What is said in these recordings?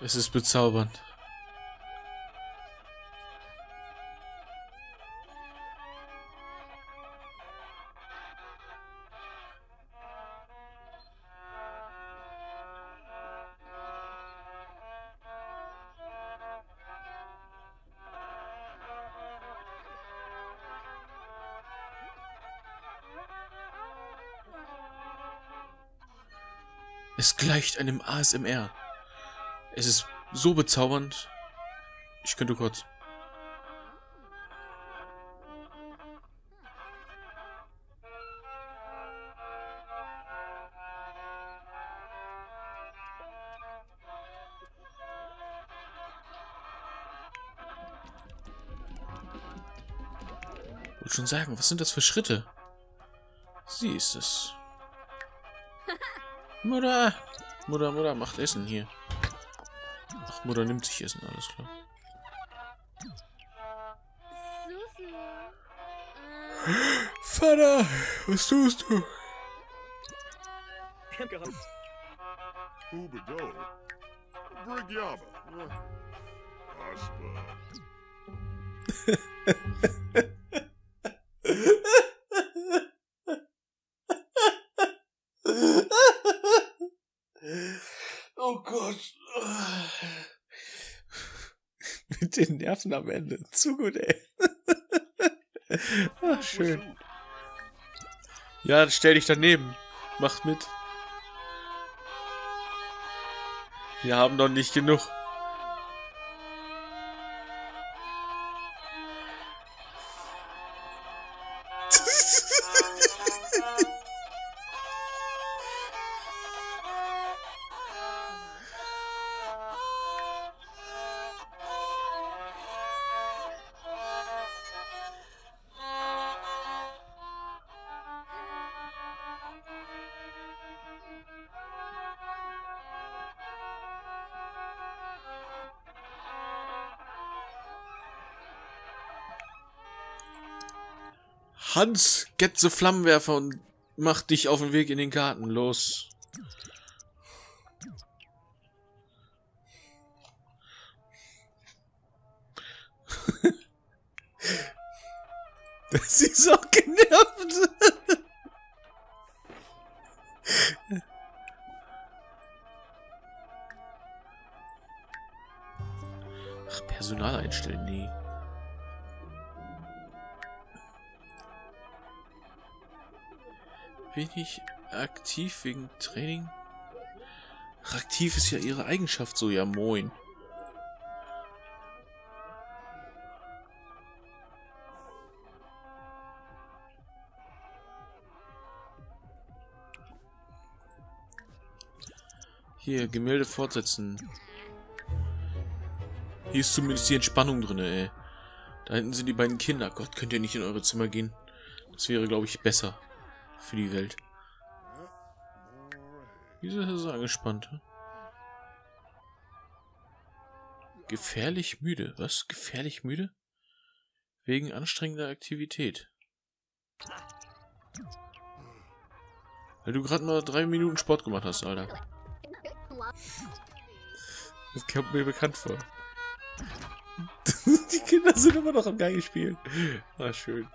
Es ist bezaubernd. Es gleicht einem ASMR. Es ist so bezaubernd. Ich könnte kurz. Wollte schon sagen, was sind das für Schritte? Sie ist es. Mutter! Mutter, Mutter, macht Essen hier. Ach, Mutter nimmt sich Essen, alles klar. Vater, was tust du? Ubedo. Brigyaba. Aspa. Oh Gott. Mit den Nerven am Ende. Zu gut, ey. Ach, schön. Ja, dann stell dich daneben. Mach mit. Wir haben noch nicht genug. Hans, get the Flammenwerfer und mach dich auf den Weg in den Garten. Los. Sie ist auch genervt. Ach, Personal einstellen, nee. Wenig aktiv wegen Training? Aktiv ist ja ihre Eigenschaft so, ja moin. Hier, Gemälde fortsetzen. Hier ist zumindest die Entspannung drin, ey. Da hinten sind die beiden Kinder. Gott, könnt ihr nicht in eure Zimmer gehen? Das wäre, glaube ich, besser für die Welt. Wieso ist er so angespannt? hm? Gefährlich müde. Was? Gefährlich müde? Wegen anstrengender Aktivität. Weil du gerade mal drei Minuten Sport gemacht hast, Alter. Das kommt mir bekannt vor. Die Kinder sind immer noch am Geige spielen. Ah, schön.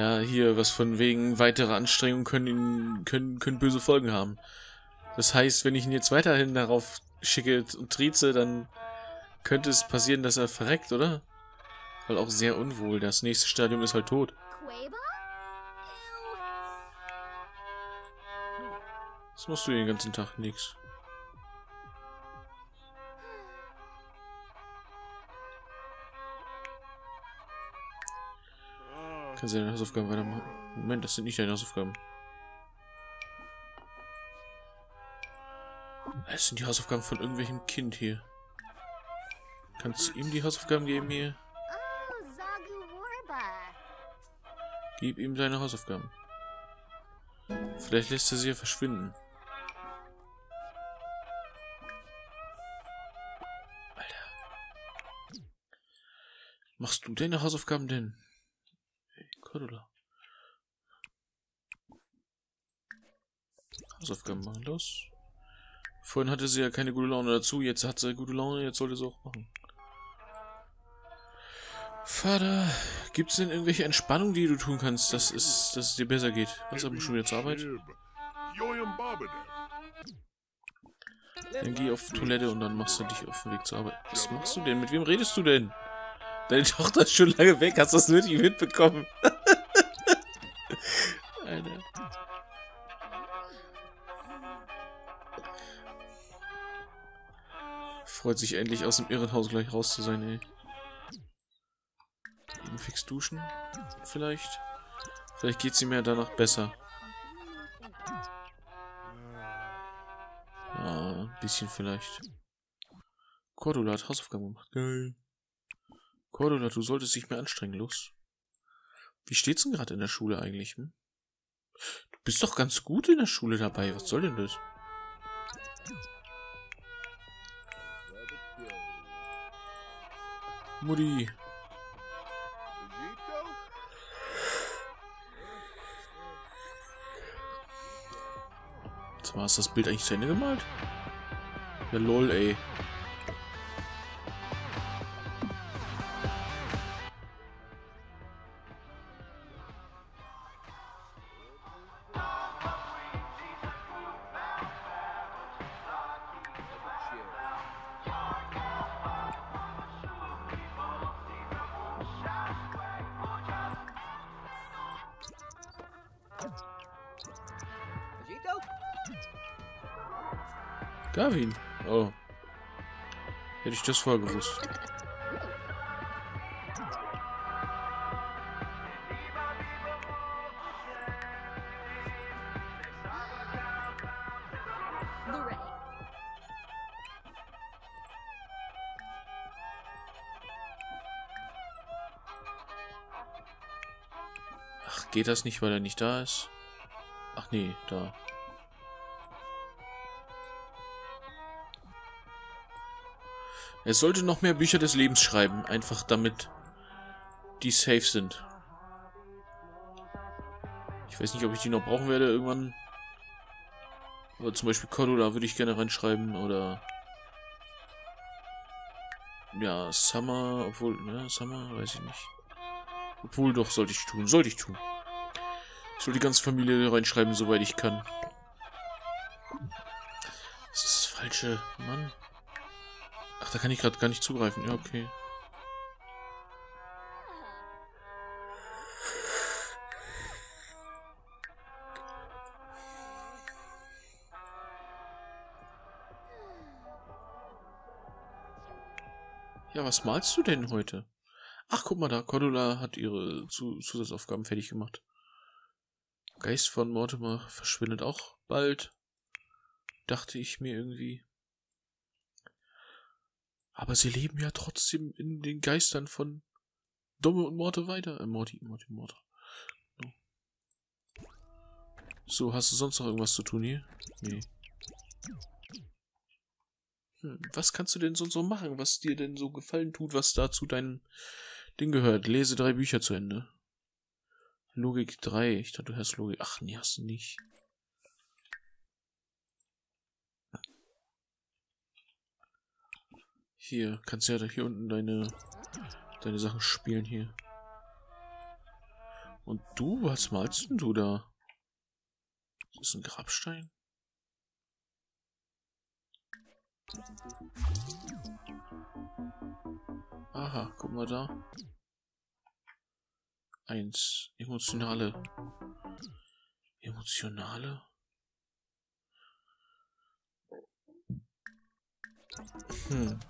Ja, hier, was von wegen weitere Anstrengungen können, ihn, können, können böse Folgen haben. Das heißt, wenn ich ihn jetzt weiterhin darauf schicke und trieze, dann könnte es passieren, dass er verreckt, oder? Weil auch sehr unwohl. Das nächste Stadium ist halt tot. Was machst du den ganzen Tag? Nix. Kannst du deine Hausaufgaben weitermachen? Moment, das sind nicht deine Hausaufgaben. Das sind die Hausaufgaben von irgendwelchem Kind hier. Kannst du ihm die Hausaufgaben geben hier? Gib ihm seine Hausaufgaben. Vielleicht lässt er sie ja verschwinden. Alter. Machst du deine Hausaufgaben denn? Hey, Cordula. Hausaufgaben machen, los. Vorhin hatte sie ja keine gute Laune dazu, jetzt hat sie gute Laune, jetzt sollte sie auch machen. Vater, gibt's denn irgendwelche Entspannung, die du tun kannst, dass es, dass es dir besser geht? Was, aber schon wieder zur Arbeit? Dann geh auf Toilette und dann machst du dich auf den Weg zur Arbeit. Was machst du denn? Mit wem redest du denn? Deine Tochter ist schon lange weg, hast du das nötig mitbekommen? Freut sich endlich aus dem Irrenhaus gleich raus zu sein, ey. Eben fix duschen? Vielleicht? Vielleicht geht's ihm ja danach besser. Ja, ein bisschen vielleicht. Cordula hat Hausaufgaben gemacht. Geil. Cordula, du solltest dich mehr anstrengen, los. Wie steht's denn gerade in der Schule eigentlich, hm? Du bist doch ganz gut in der Schule dabei. Was soll denn das? Mutti. Jetzt war es das Bild eigentlich zu Ende gemalt? Ja, lol, ey. Gavin. Oh. Hätte ich das vorher gewusst. Geht das nicht, weil er nicht da ist? Ach nee, da. Er sollte noch mehr Bücher des Lebens schreiben, einfach damit die safe sind. Ich weiß nicht, ob ich die noch brauchen werde irgendwann. Aber zum Beispiel Cordula würde ich gerne reinschreiben oder... Ja, Summer, obwohl, ne, Summer, weiß ich nicht. Obwohl, doch, sollte ich tun, sollte ich tun. Ich soll die ganze Familie reinschreiben, soweit ich kann. Das ist das falsche, Mann. Ach, da kann ich gerade gar nicht zugreifen. Ja, okay. Ja, was malst du denn heute? Ach, guck mal da, Cordula hat ihre Zu Zusatzaufgaben fertig gemacht. Geist von Mortimer verschwindet auch bald. Dachte ich mir irgendwie. Aber sie leben ja trotzdem in den Geistern von Dumme und Morte weiter. Äh, Morty, Morty, Morte. So, hast du sonst noch irgendwas zu tun hier? Nee. Hm, was kannst du denn sonst so machen, was dir denn so gefallen tut, was da zu deinem Ding gehört? Lese drei Bücher zu Ende. Logik 3. Ich dachte, du hast Logik. Ach, nee, hast du nicht. Hier, kannst ja da hier unten deine, deine Sachen spielen hier. Und du, was malst denn du da? Das ist ein Grabstein? Aha, guck mal da. Eins. Emotionale. Emotionale? Hm.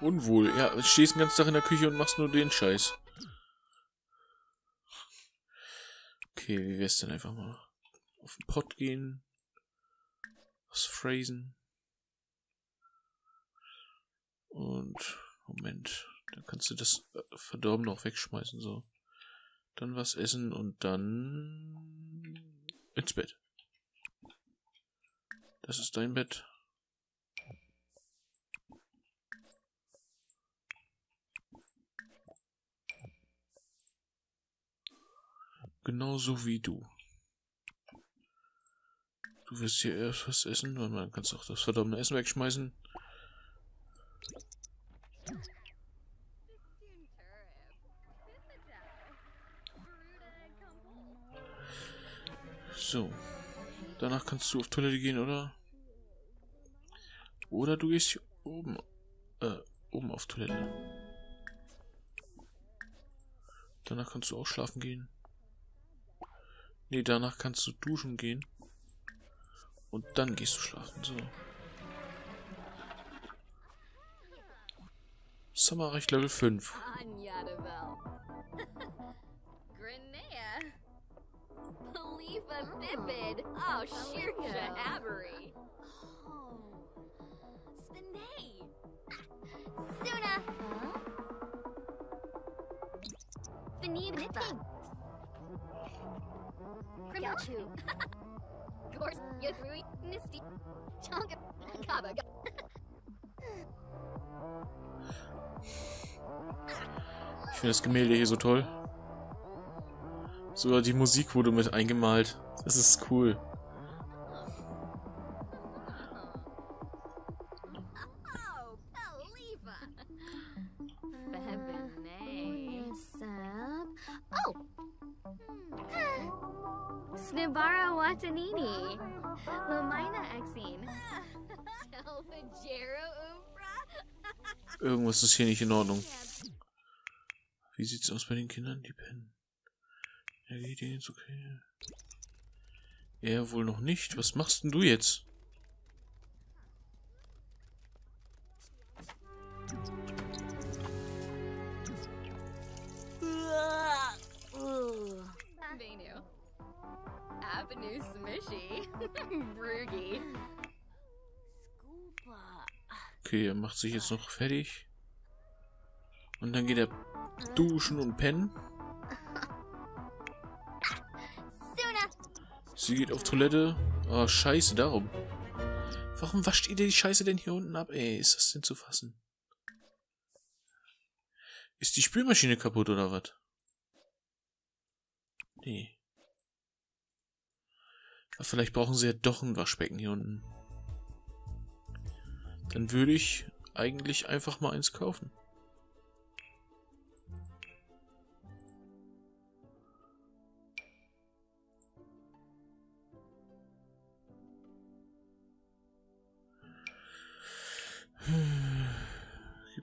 Unwohl. Ja, stehst den ganzen Tag in der Küche und machst nur den Scheiß. Okay, wie wär's denn einfach mal? Auf den Pott gehen. Was phrasen. Und, Moment. Dann kannst du das äh, Verdorben noch wegschmeißen, so. Dann was essen und dann ins Bett. Das ist dein Bett. Genauso wie du. Du wirst hier erst was essen, weil man kannst auch das verdammte Essen wegschmeißen. So. Danach kannst du auf Toilette gehen, oder? Oder du gehst hier oben, äh, oben auf Toilette. Danach kannst du auch schlafen gehen. Nee, danach kannst du duschen gehen. Und dann gehst du schlafen, so. Sommerrecht Level 5. forbid! Oh, sheer jahabery! Oh. Spinay! Suna! Huh? Finibba! Crimachu! Gorse, Yadrui, Misty, Chonka, Kaba, Ich finde das Gemälde hier so toll. Sogar die Musik wurde mit eingemalt. Das ist cool. Snibara Watanini. Lamina Exine. Irgendwas ist hier nicht in Ordnung. Wie sieht's aus bei den Kindern? Die pennen. Ja, denen jetzt okay. Er wohl noch nicht. Was machst denn du jetzt? Venu. Avenue Smishy. Broogie. Scuba. Okay, er macht sich jetzt noch fertig. Und dann geht er duschen und pennen. Sie geht auf Toilette. Oh, scheiße, darum. Warum wascht ihr die Scheiße denn hier unten ab? Ey, ist das denn zu fassen? Ist die Spülmaschine kaputt oder was? Nee. Aber vielleicht brauchen sie ja doch ein Waschbecken hier unten. Dann würde ich eigentlich einfach mal eins kaufen.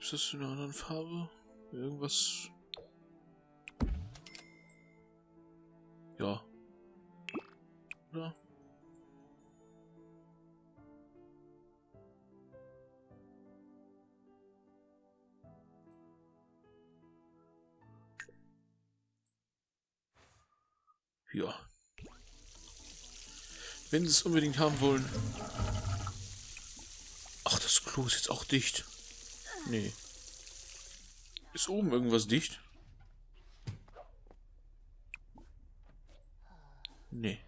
Gibt es das in einer anderen Farbe? Irgendwas? Ja. Oder? Ja. Wenn sie es unbedingt haben wollen. Ach, das Klo ist jetzt auch dicht. Nee. Ist oben irgendwas dicht? Nee.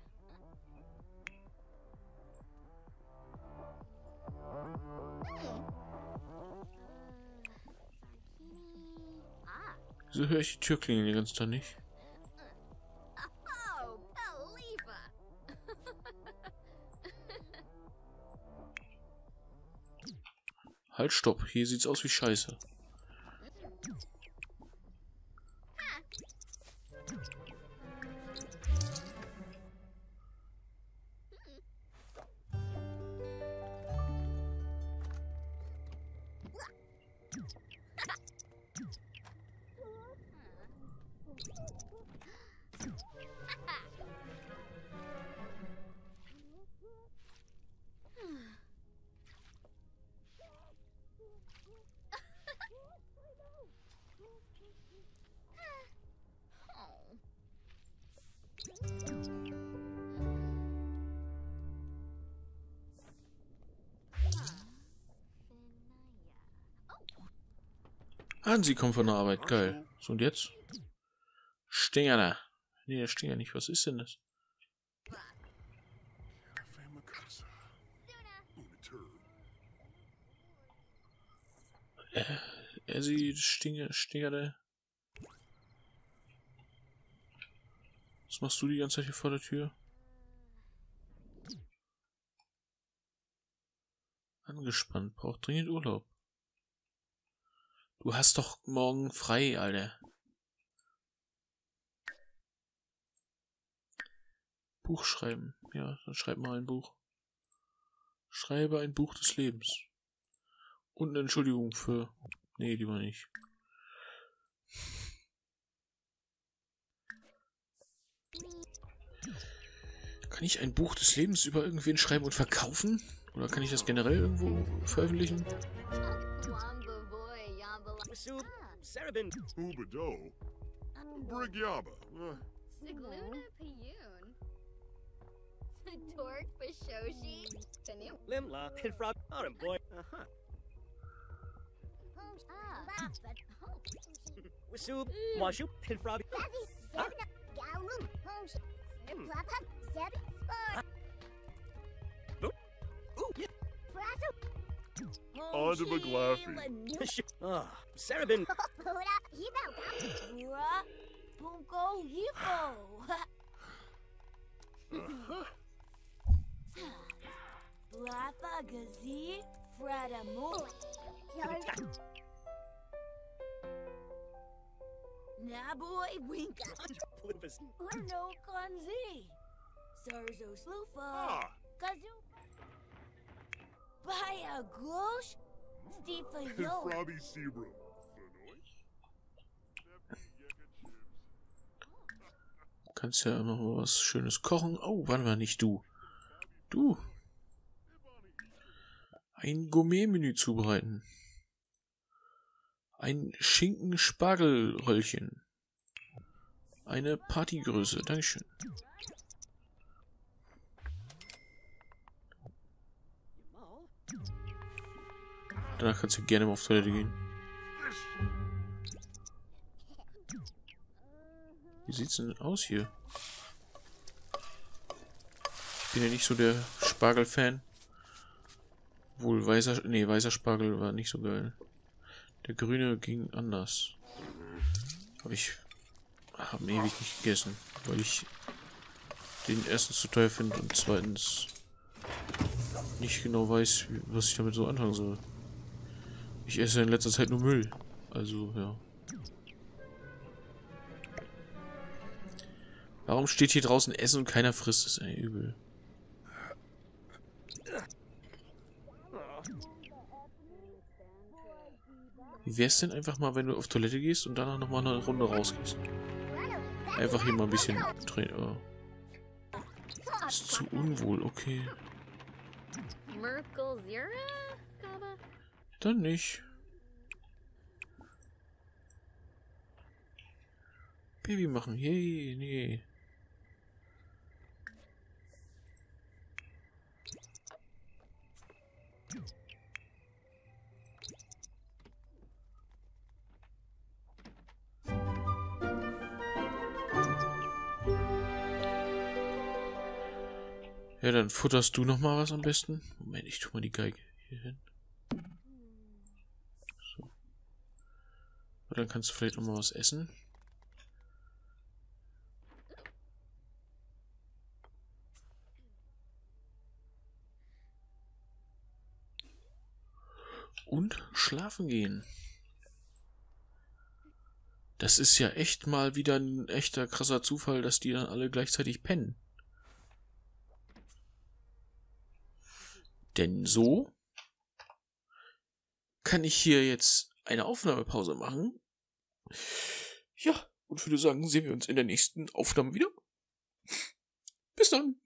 Wieso höre ich die Türklingel die ganze Zeit nicht? Halt, stopp. Hier sieht's aus wie Scheiße. Ah, sie kommen von der Arbeit. Geil. So, und jetzt? Stinger. Nee, der Stinger nicht. Was ist denn das? Unatur. Er sie Stinger, Stinger. Was machst du die ganze Zeit hier vor der Tür? Angespannt, braucht dringend Urlaub. Du hast doch morgen frei, Alter. Buch schreiben. Ja, dann schreib mal ein Buch. Schreibe ein Buch des Lebens. Und eine Entschuldigung für. Nee, lieber nicht. Kann ich ein Buch des Lebens über irgendwen schreiben und verkaufen? Oder kann ich das generell irgendwo veröffentlichen? Cerebin... Ubado. Brigyaba. Uh. Sigluna Piyun. Torque Bashoshi. Tanu. Limla. Frog. Autumn boy. Uh-huh. Wasub. Washoop. Pinfrog. Gowlum. Boop. Ooh. Frazzle. Onto McLaughlin. ah, Sarabin, Punko Hifo. Rafa Gazi Fradamu. Naboy Winka. Plubus, Urno Konzi. Sarzo Slufa. Ah, Kazu. Baya Gosh. Stifa Yo. Frobby Chips. Kannst ja noch mal was Schönes kochen. Oh, wann war nicht du? Du. Ein Gourmet-Menü zubereiten. Ein Schinken-Spargelröllchen. Eine Partygröße. Dankeschön. Danach kannst du gerne mal auf Toilette gehen. Wie sieht's denn aus hier? Ich bin ja nicht so der Spargel-Fan. Wohl weißer, nee, weißer Spargel war nicht so geil. Der grüne ging anders. Aber ich habe ewig nicht gegessen, weil ich den erstens zu teuer finde und zweitens nicht genau weiß, was ich damit so anfangen soll. Ich esse in letzter Zeit nur Müll. Also, ja. Warum steht hier draußen Essen und keiner frisst es? Ey, übel. Wie wär's denn einfach mal, wenn du auf Toilette gehst und danach nochmal eine Runde rausgehst? Einfach hier mal ein bisschen drehen. Oh. Ist zu unwohl, okay. Merkel Zira? Gaba? Dann nicht. Baby machen. Yay, nee. Ja, dann futterst du noch mal was am besten. Moment, ich tu mal die Geige hier hin. So. Und dann kannst du vielleicht noch mal was essen. Und schlafen gehen. Das ist ja echt mal wieder ein echter krasser Zufall, dass die dann alle gleichzeitig pennen. Denn so kann ich hier jetzt eine Aufnahmepause machen. Ja, und würde sagen, sehen wir uns in der nächsten Aufnahme wieder. Bis dann.